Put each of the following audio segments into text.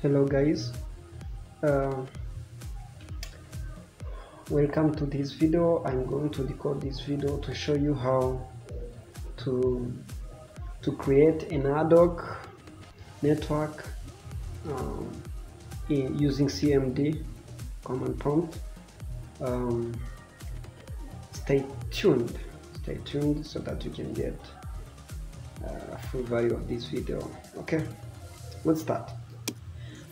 hello guys. Uh, welcome to this video. I'm going to record this video to show you how to to create an ad hoc network um, in, using cmd command prompt. Um, stay tuned. Stay tuned so that you can get uh, full value of this video. Okay let's start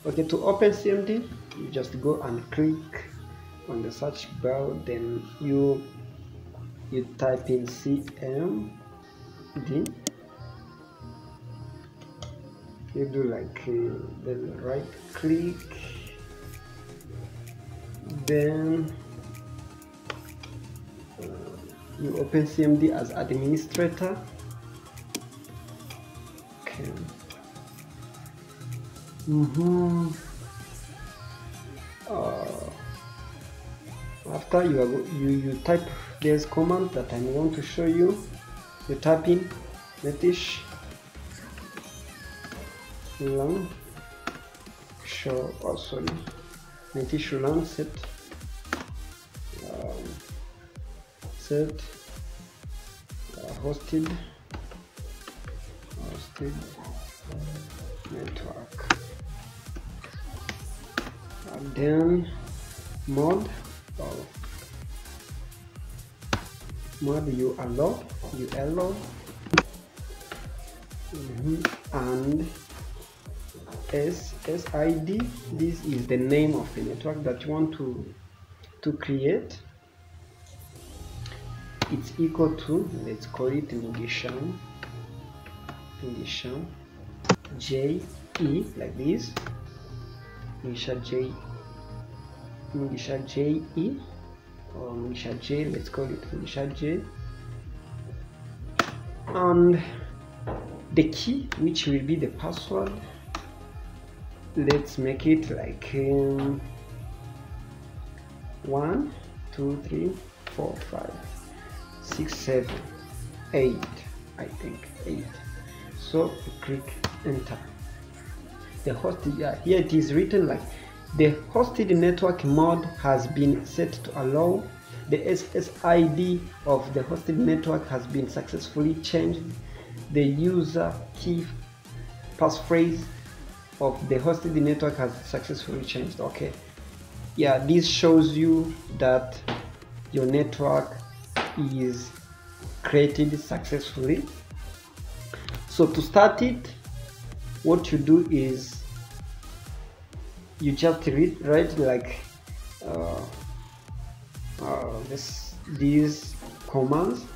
okay to open cmd you just go and click on the search bar then you you type in cmd you do like uh, then right click then uh, you open cmd as administrator. Okay mm-hmm. uh, after you are you you type this command that I'm going to show you you type in netsh wlan show oh sorry netsh wlan set um, set uh, hosted hosted network and then mode oh, mode you allow you allow Mhm. and S SID this is the name of the network that you want to to create. It's equal to let's call it Mugishan Mugishan J E like this Mugisha J Mugisha J E or J let's call it Mugisha J and the key which will be the password let's make it like um, one two three four five six seven eight I think eight. So click enter the host yeah, here it is written like the hosted network mode has been set to allow the SSID of the hosted network has been successfully changed. The user key passphrase of the hosted network has successfully changed. Okay. Yeah this shows you that your network is created successfully. So to start it what you do is you just read write like uh, uh, this these commands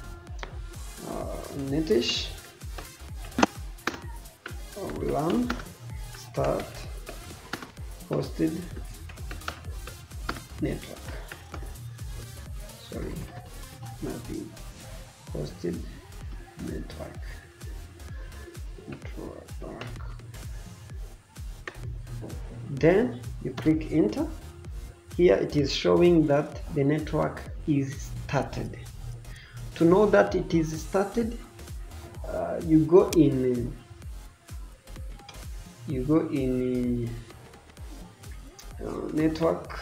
uh, netsh wlan start hosted network. Sorry nothing hosted network. Network then you click enter. Here it is showing that the network is started. To know that it is started uh, you go in you go in uh, network.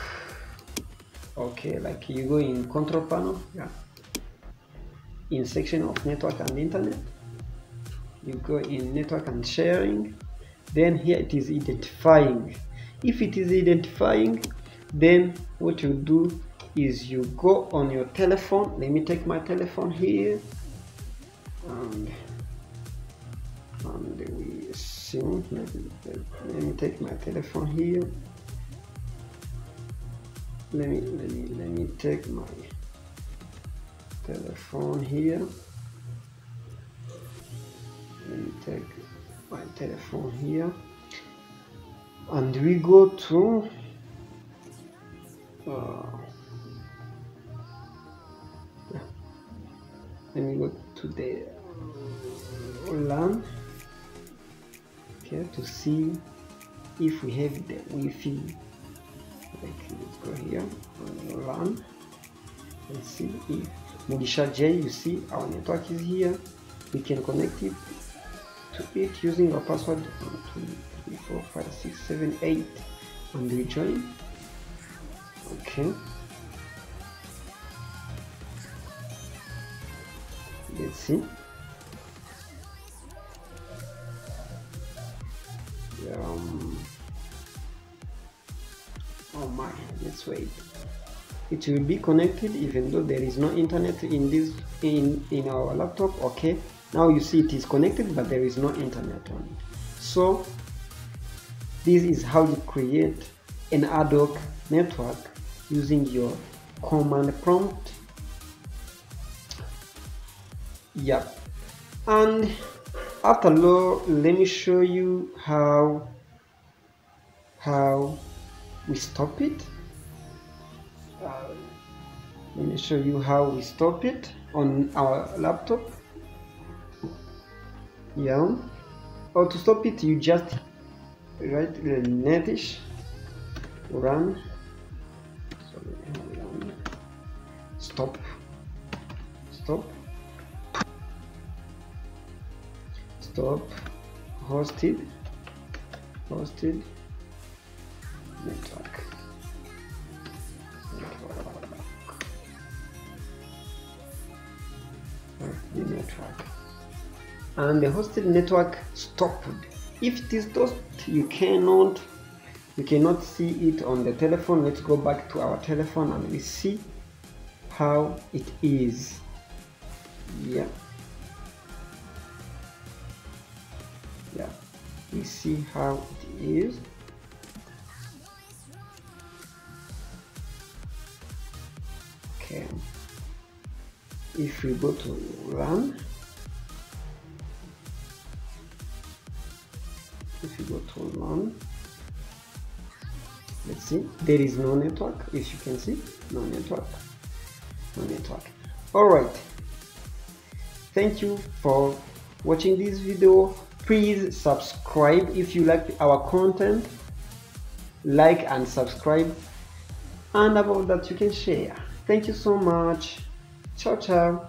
Okay like you go in control panel yeah. In section of network and internet you go in network and sharing. Then here it is identifying if it is identifying then what you do is you go on your telephone. Let me take my telephone here. And and we see let me, let me take my telephone here. Let me let me let me take my telephone here. Let me take my telephone here and we go to uh, let me go to the LAN here to see if we have the Wi-Fi. Like let's go here LAN and see if Mugisha J you see our network is here. We can connect it to it using our password three four five six seven eight. And we join. Okay. Let's see. Um, oh my let's wait. It will be connected even though there is no internet in this in in our laptop. Okay. Now you see it is connected but there is no internet on it. So this is how you create an ad hoc network using your command prompt. Yep. And after all let me show you how how we stop it. Uh, let me show you how we stop it on our laptop. Yeah. Or to stop it you just write the run sorry run stop. Stop. Stop. Hosted. Hosted. Network. Network. And the hosted network stopped if it is stopped you cannot you cannot see it on the telephone let's go back to our telephone and we see how it is. Yeah. Yeah. We see how it is. Okay. If we go to run if you go to run let's see. There is no network if you can see. No network. No network. All right. Thank you for watching this video. Please subscribe if you like our content. Like and subscribe. And above that you can share. Thank you so much. Ciao ciao